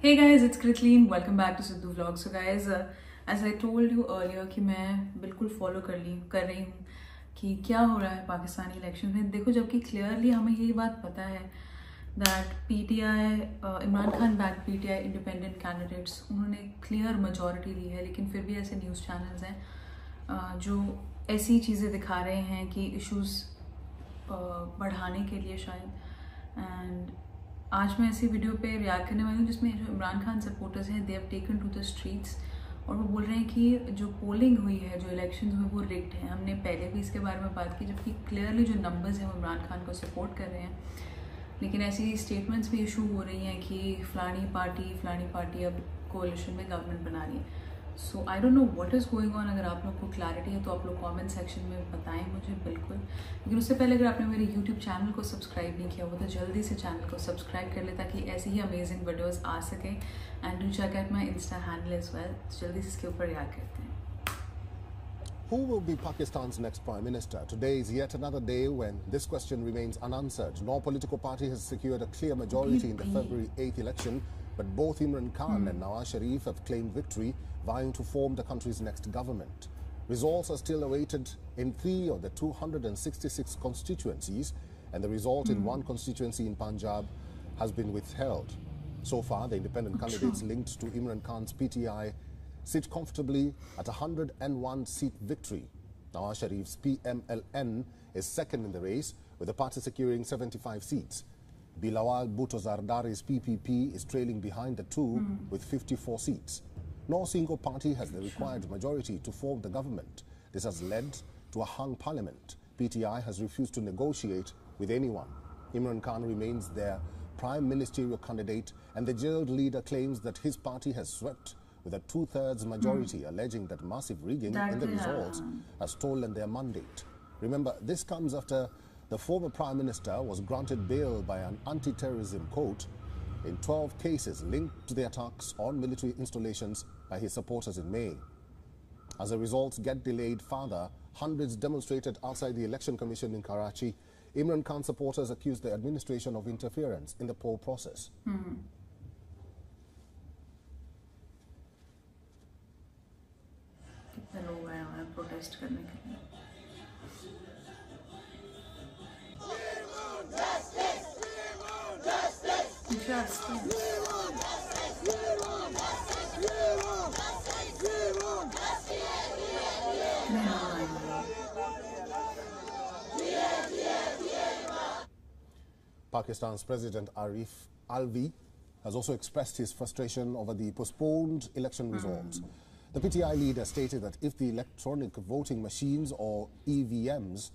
Hey guys, it's Kritleen. Welcome back to Sidhu Vlog. So guys, uh, as I told you earlier कि मैं बिल्कुल follow कर ली कर रही हूँ कि क्या हो रहा है पाकिस्तानी इलेक्शन में देखो जबकि क्लियरली हमें यही बात पता है that PTI Imran Khan back PTI independent candidates उन्होंने क्लियर मेजोरिटी ली है लेकिन फिर भी ऐसे न्यूज़ चैनल्स हैं uh, जो ऐसी चीज़ें दिखा रहे हैं कि इश्यूज़ uh, बढ़ाने के लिए शायद एंड आज मैं ऐसी वीडियो पे रिएक्ट करने वाली हूँ जिसमें जो इमरान खान सपोर्टर्स हैं they have taken to the streets और वो बोल रहे हैं कि जो पोलिंग हुई है, जो इलेक्शन हुए, वो रिग्ड है। हमने पहले भी इसके बारे में बात की, जबकि क्लियरली जो नंबर्स हैं वो इमरान खान को सपोर्ट कर रहे हैं। लेकिन ऐसी स्टेटमेंट्स भी इशू हो रही हैं कि फ़लानी पार्टी फ़लानी पार्टी अब कोलिशन में गवर्नमेंट बना रही है। So I don't know what is going on अगर आप लोग को क्लैरिटी है तो आप लोग कमेंट सेक्शन में बताएँ मुझे बिल्कुल। लेकिन उससे पहले अगर आपने मेरे यूट्यूब चैनल को सब्सक्राइब नहीं किया हो तो जल्दी से चैनल को सब्सक्राइब कर ले ताकि ऐसी ही अमेजिंग वीडियोज़ आ सकें। And do check out my insta handle as well जल्दी से इसके ऊपर याद करते हैं। Who will be Pakistan's next Prime Minister? Today is yet another day when this question remains unanswered. No political party has secured a clear majority in the February 8th election, but both Imran Khan hmm. and Nawaz Sharif have claimed victory, vying to form the country's next government. Results are still awaited in three of the 266 constituencies, and the result in hmm. one constituency in Punjab has been withheld. So far, the independent candidates linked to Imran Khan's PTI sit comfortably at a 101 seat victory. Nawaz Sharif's PMLN is second in the race, with the party securing 75 seats. Bilawal Bhutto Zardari's PPP is trailing behind the two hmm. with 54 seats. No single party has the required majority to form the government. This has led to a hung parliament. PTI has refused to negotiate with anyone. Imran Khan remains their prime ministerial candidate, and the jailed leader claims that his party has swept with a two-thirds hmm. majority, alleging that massive rigging in the results has stolen their mandate. Remember, this comes after the former Prime Minister was granted bail by an anti-terrorism court in 12 cases linked to the attacks on military installations by his supporters in May. As the results get delayed further, hundreds demonstrated outside the Election Commission in Karachi. Imran Khan supporters accused the administration of interference in the poll process. Hmm. Pakistan's President Arif Alvi has also expressed his frustration over the postponed election hmm. results. The PTI leader stated that if the electronic voting machines or EVMs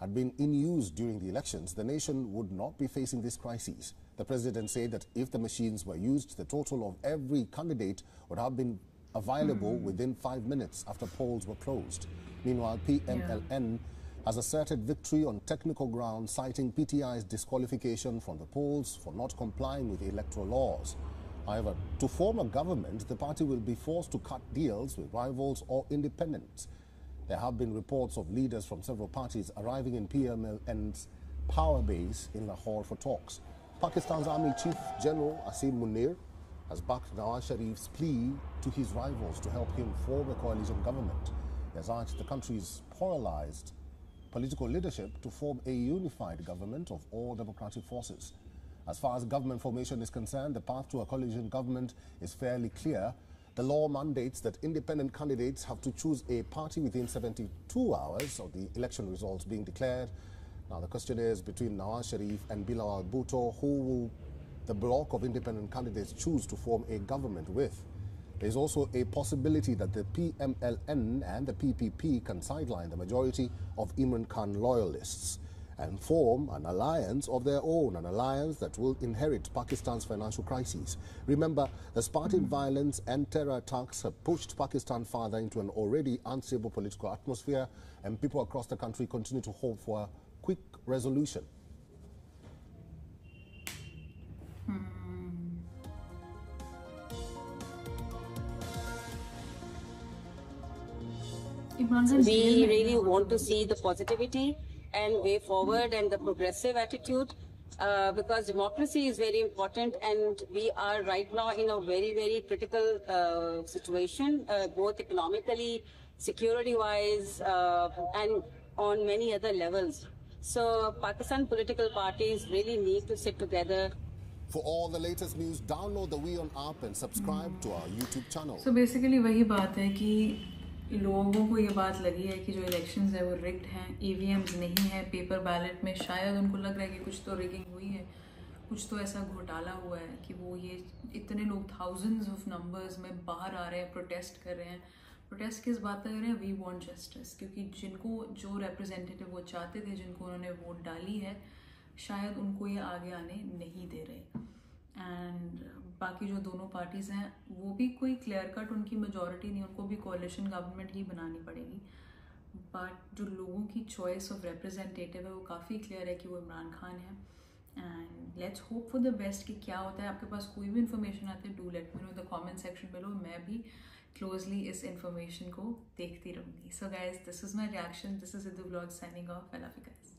had been in use during the elections, the nation would not be facing this crisis. The president said that if the machines were used, the total of every candidate would have been available hmm. within five minutes after polls were closed. Meanwhile, PMLN has asserted victory on technical grounds, citing PTI's disqualification from the polls for not complying with electoral laws. However, to form a government, the party will be forced to cut deals with rivals or independents. There have been reports of leaders from several parties arriving in PMLN's power base in Lahore for talks. Pakistan's Army Chief General Asim Munir has backed Nawaz Sharif's plea to his rivals to help him form a coalition government. He has urged the country's polarized political leadership to form a unified government of all democratic forces. As far as government formation is concerned, the path to a coalition government is fairly clear. The law mandates that independent candidates have to choose a party within 72 hours of the election results being declared. Now, the question is between Nawaz Sharif and Bilawal Bhutto, who will the bloc of independent candidates choose to form a government with? There is also a possibility that the PMLN and the PPP can sideline the majority of Imran Khan loyalists and form an alliance of their own, an alliance that will inherit Pakistan's financial crises. Remember, the Spartan violence and terror attacks have pushed Pakistan further into an already unstable political atmosphere, and people across the country continue to hope for a quick resolution. We really want to see the positivity and way forward and the progressive attitude uh, because democracy is very important and we are right now in a very, very critical uh, situation, uh, both economically, security-wise, uh, and on many other levels. So Pakistan political parties really need to sit together for all the latest news, download the WION app and subscribe to our YouTube channel. So basically, वही बात है कि लोगों को ये बात लगी है कि जो इलेक्शंस है वो रिग्ड हैं ईवीएम्स नहीं है पेपर बैलेट में शायद उनको लग रहा है कि कुछ तो रिगिंग हुई है। कुछ तो ऐसा घोटाला हुआ है कि वो ये इतने लोग थाउजेंड्स ऑफ़ नंबर्स में बाहर आ रहे हैं प्रोटेस्ट कर रहे हैं। प्रोटेस्ट किस बात कर रहे हैं? वी वॉन्ट जस्टिस क्योंकि जिनको जो रिप्रेजेंटेटिव वो चाहते थे, जिनको उन्होंने वोट डाली है, शायद उनको ये आगे आने नहीं दे रहे। एंड बाकी जो दोनों पार्टीज़ हैं, वो भी कोई क्लियर कट उनकी मेजोरिटी नहीं, उनको भी कोलिशन गवर्नमेंट ही बनानी पड़ेगी। बट जो लोगों की चॉइस ऑफ़ रिप्रेजेंटेटिव है, वो काफ़ी क्लियर है कि वो इमरान खान है। And let's hope for the best कि क्या होता है। आपके पास कोई भी इन्फॉर्मेशन आती है do let me know the comment section में लो मैं भी क्लोजली इस इन्फॉर्मेशन को देखती रहूँगी। So guys this is my reaction this is id blog signing off I love you guys